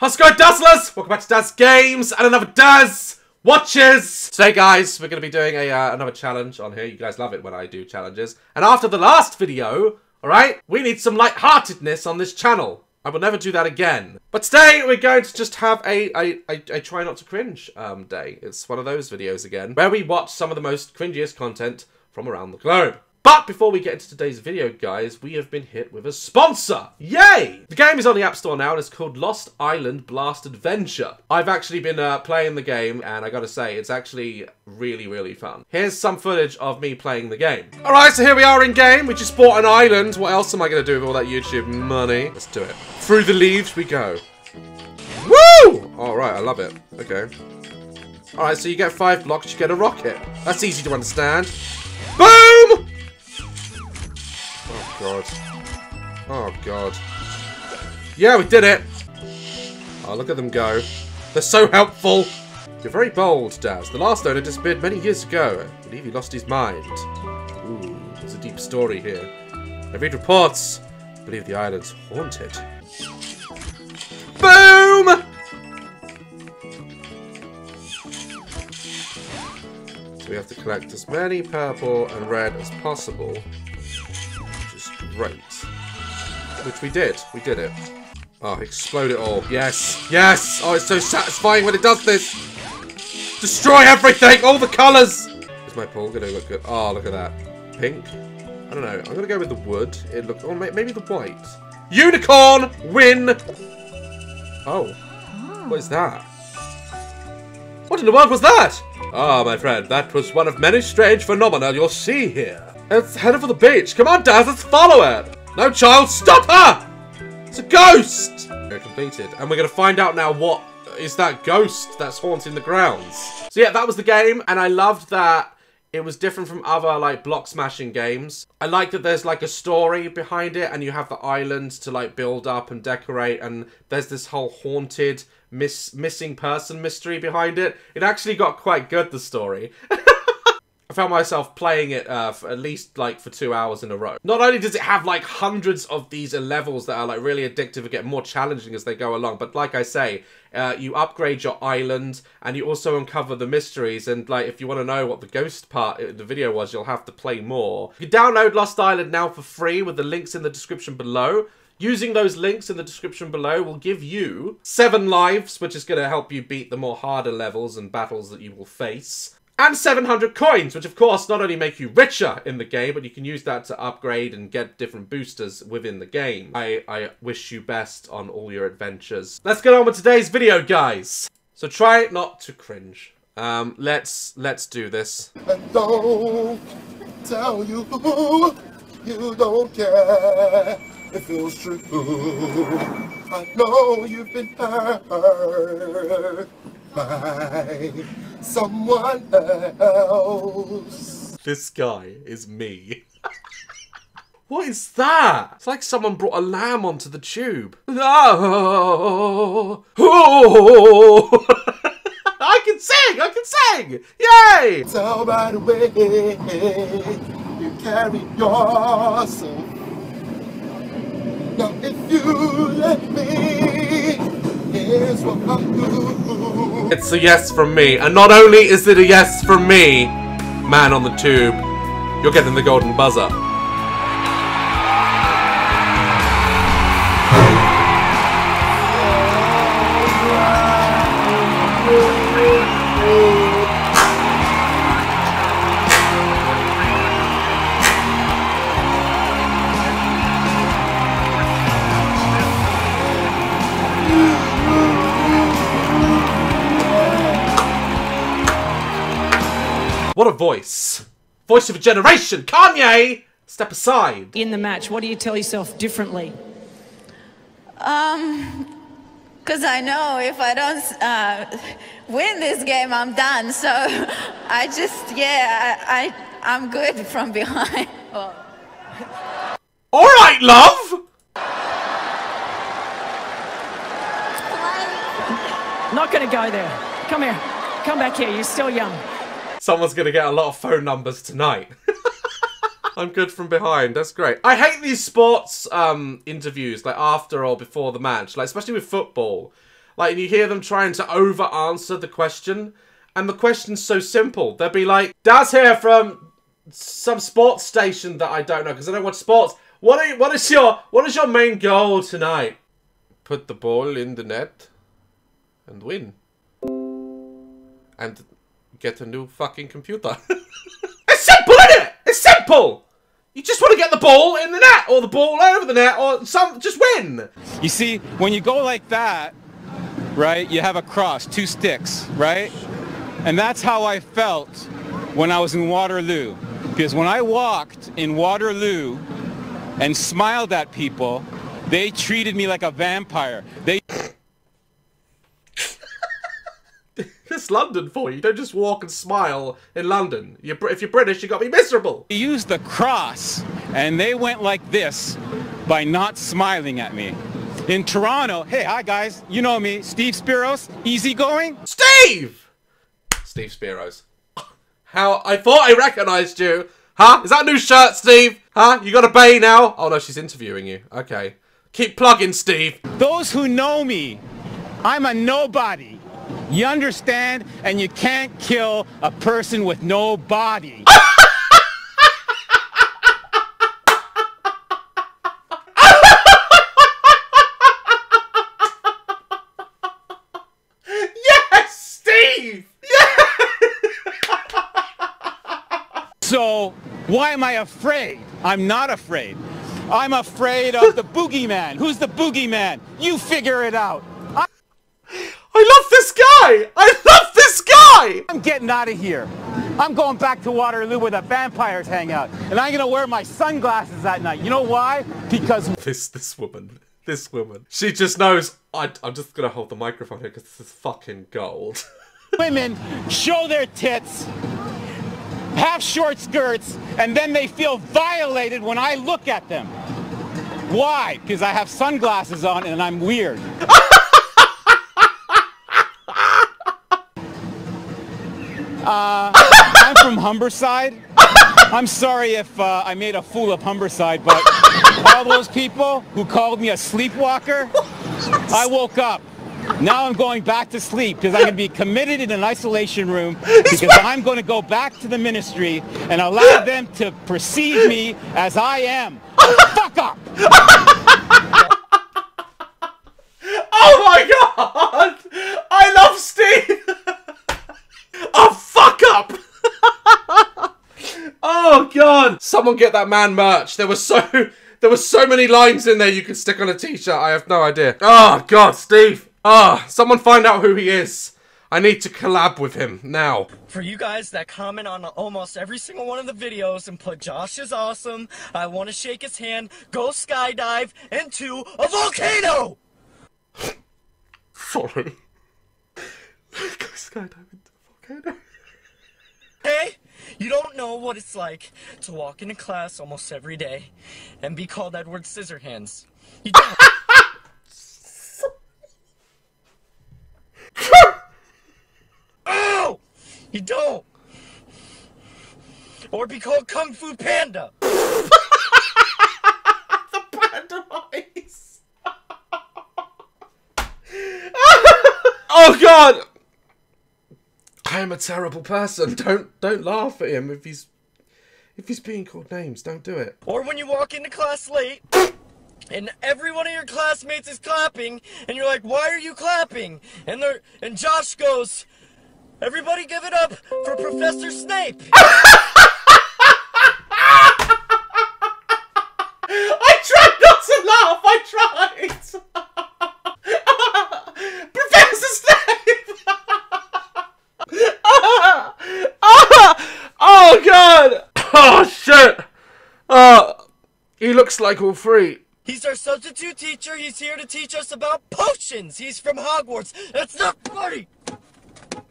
How's it going, Dazzlers? Welcome back to Daz Games and another Daz Watches. Today, guys, we're going to be doing a uh, another challenge on here. You guys love it when I do challenges. And after the last video, all right, we need some lightheartedness on this channel. I will never do that again. But today, we're going to just have a, a, a, a try not to cringe um, day. It's one of those videos again, where we watch some of the most cringiest content from around the globe. But before we get into today's video, guys, we have been hit with a sponsor. Yay! The game is on the App Store now and it's called Lost Island Blast Adventure. I've actually been uh, playing the game and I gotta say, it's actually really, really fun. Here's some footage of me playing the game. All right, so here we are in game. We just bought an island. What else am I gonna do with all that YouTube money? Let's do it. Through the leaves we go. Woo! All right, I love it. Okay. All right, so you get five blocks, you get a rocket. That's easy to understand. Boom! Oh, God. Oh, God. Yeah, we did it! Oh, look at them go. They're so helpful! You're very bold, Daz. The last owner disappeared many years ago. I believe he lost his mind. Ooh, there's a deep story here. I read reports. I believe the island's haunted. Boom! So we have to collect as many purple and red as possible great. Which we did. We did it. Oh, explode it all. Yes. Yes. Oh, it's so satisfying when it does this. Destroy everything. All the colours. Is my pool going to look good? Oh, look at that. Pink. I don't know. I'm going to go with the wood. It look. Oh, maybe the white. Unicorn win. Oh. What is that? What in the world was that? Ah, my friend, that was one of many strange phenomena you'll see here. It's headed for the beach. Come on, Daz, let's follow it. No, child, stop her! It's a ghost! Okay, completed. And we're going to find out now what is that ghost that's haunting the grounds. So yeah, that was the game, and I loved that it was different from other like block smashing games. I like that there's like a story behind it and you have the islands to like build up and decorate and there's this whole haunted miss missing person mystery behind it. It actually got quite good the story. I found myself playing it uh, for at least like for two hours in a row. Not only does it have like hundreds of these levels that are like really addictive and get more challenging as they go along, but like I say, uh, you upgrade your island and you also uncover the mysteries. And like, if you want to know what the ghost part of the video was, you'll have to play more. You can download Lost Island now for free with the links in the description below. Using those links in the description below will give you seven lives, which is going to help you beat the more harder levels and battles that you will face and 700 coins, which of course not only make you richer in the game, but you can use that to upgrade and get different boosters within the game. I, I wish you best on all your adventures. Let's get on with today's video, guys. So try not to cringe. Um, let's let's do this. And don't tell you you don't care. It feels true. I know you've been hurt by someone else. This guy is me. What is that? It's like someone brought a lamb onto the tube. Oh, oh. I can sing! I can sing! Yay! Tell by the way you carry yourself. Now if you let me, It's a yes from me. And not only is it a yes from me, man on the tube, you're getting the golden buzzer. Voice. Voice of a generation. Kanye, step aside. in the match? What do you tell yourself differently? Um, because I know if I don't uh, win this game, I'm done. So I just, yeah, I, I I'm good from behind. Oh. All right, love. Not gonna go there. Come here. Come back here. You're still young. Someone's gonna get a lot of phone numbers tonight. I'm good from behind. That's great. I hate these sports um, interviews, like after or before the match, like especially with football. Like you hear them trying to over answer the question, and the question's so simple. They'll be like, "Daz here from some sports station that I don't know because I don't watch sports. What are, what is your what is your main goal tonight? Put the ball in the net and win, and get a new fucking computer. it's simple, isn't it? It's simple. You just want to get the ball in the net, or the ball over the net, or some. Just win. You see, when you go like that, right, you have a cross, two sticks, right? And that's how I felt when I was in Waterloo. Because when I walked in Waterloo and smiled at people, they treated me like a vampire. They It's London for you. You don't just walk and smile in London. You're, if you're British, you got to be miserable. used the cross and they went like this by not smiling at me. In Toronto, hey, hi guys, you know me, Steve Spiros, easygoing. Steve! Steve Spiros. How I thought I recognised you. Huh? Is that a new shirt, Steve? Huh? You got a bay now? Oh no, she's interviewing you. Okay. Keep plugging, Steve. Those who know me, I'm a nobody. You understand? And you can't kill a person with no body. Yes, Steve! So why am I afraid? I'm not afraid. I'm afraid of the boogeyman. Who's the boogeyman? You figure it out. I- I love this guy! I love this guy! I'm getting out of here. I'm going back to Waterloo where the vampires hang out. And I'm gonna wear my sunglasses at night. You know why? Because This this woman. This woman. She just knows. I, I'm just gonna hold the microphone here because this is fucking gold. women show their tits, have short skirts, and then they feel violated when I look at them. Why? Because I have sunglasses on and I'm weird. Ah! Uh, I'm from Humberside. I'm sorry if uh, I made a fool of Humberside, but all those people who called me a sleepwalker, I woke up. Now I'm going back to sleep because I'm going to be committed in an isolation room because I'm going to go back to the ministry and allow them to perceive me as I am. Fuck up! Oh my god! I love Steve! oh, fuck up! oh god! Someone get that man merch. There was so there were so many lines in there you could stick on a t-shirt. I have no idea. Oh god, Steve. Ah, someone find out who he is. I need to collab with him now. For you guys that comment on almost every single one of the videos and put Josh is awesome, I want to shake his hand, go skydive into a volcano! Sorry. Go skydiving into the volcano. Hey, you don't know what it's like to walk into class almost every day and be called Edward Scissorhands. You don't. oh! You don't. Or be called Kung Fu Panda. the Panda eyes. oh god! I am a terrible person. Don't don't laugh at him if he's if he's being called names. Don't do it. Or when you walk into class late and every one of your classmates is clapping and you're like, "Why are you clapping?" And they're and Josh goes, "Everybody give it up for Professor Snape." I tried not to laugh. I tried. Professor Snape. oh god. Oh shit. Oh, he looks like all three. He's our substitute teacher. He's here to teach us about potions. He's from Hogwarts. That's not funny.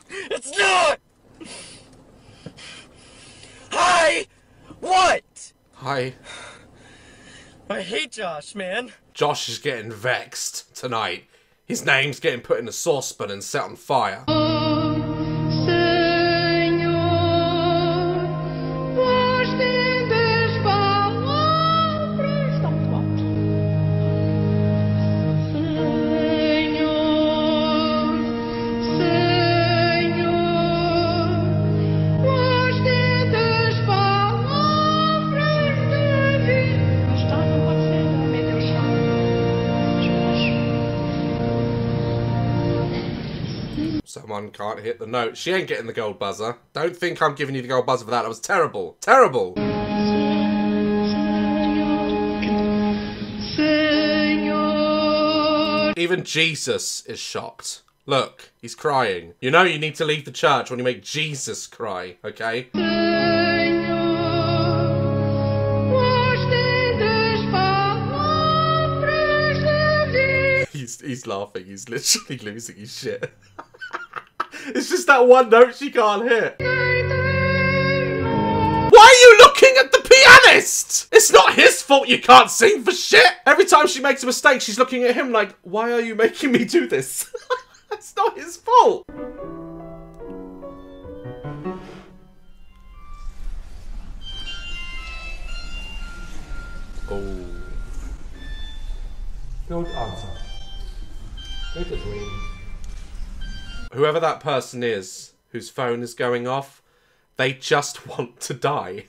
It's not. Hi. What? Hi. I hate Josh, man. Josh is getting vexed tonight. His name's getting put in a saucepan and set on fire. Someone can't hit the note. She ain't getting the gold buzzer. Don't think I'm giving you the gold buzzer for that. That was terrible. Terrible. Even Jesus is shocked. Look, he's crying. You know you need to leave the church when you make Jesus cry, okay? He's he's laughing. He's literally losing his shit. It's just that one note she can't hit. Why are you looking at the pianist? It's not his fault you can't sing for shit. Every time she makes a mistake, she's looking at him like, why are you making me do this? That's not his fault. Oh. Don't answer. Make a dream. Whoever that person is whose phone is going off, they just want to die.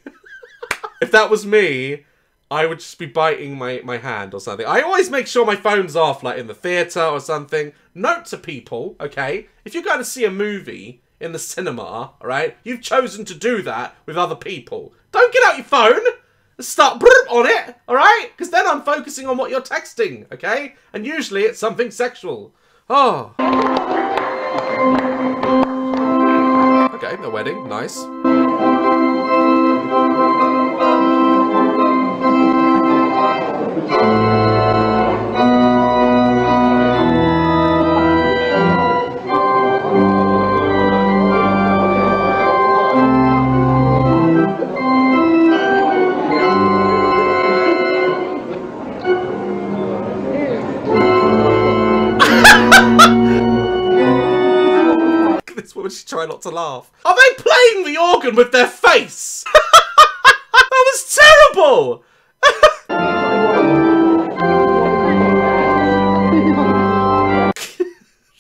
if that was me, I would just be biting my, my hand or something. I always make sure my phone's off, like in the theatre or something. Note to people, okay? If you're going to see a movie in the cinema, alright? You've chosen to do that with other people. Don't get out your phone start brrr on it, alright? Because then I'm focusing on what you're texting, okay? And usually it's something sexual. Oh. Okay, the wedding, nice. Trying not to laugh. Are they playing the organ with their face? that was terrible!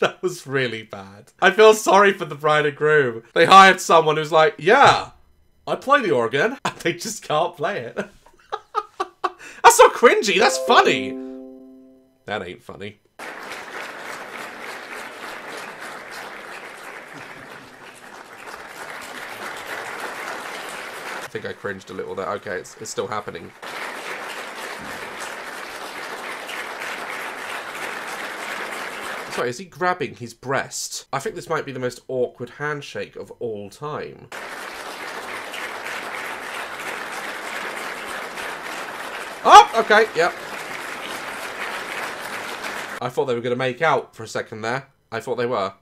that was really bad. I feel sorry for the bride and groom. They hired someone who's like, yeah, I play the organ, and they just can't play it. that's not cringy, that's funny. That ain't funny. I think I cringed a little there. Okay, it's, it's still happening. Sorry, is he grabbing his breast? I think this might be the most awkward handshake of all time. Oh, okay, yep. I thought they were going to make out for a second there. I thought they were.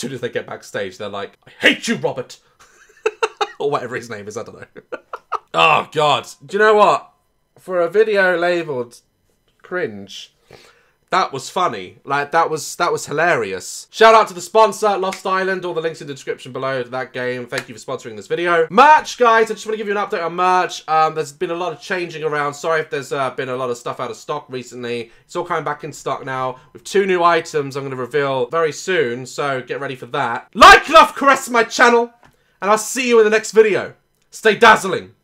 Soon as they get backstage, they're like, I hate you, Robert! or whatever his name is, I don't know. oh, God. Do you know what? For a video labelled cringe, that was funny. Like, that was that was hilarious. Shout out to the sponsor, Lost Island. All the links in the description below to that game. Thank you for sponsoring this video. Merch, guys. I just want to give you an update on merch. Um, there's been a lot of changing around. Sorry if there's uh, been a lot of stuff out of stock recently. It's all coming back in stock now with two new items I'm going to reveal very soon. So get ready for that. Like, love, caress my channel. And I'll see you in the next video. Stay dazzling.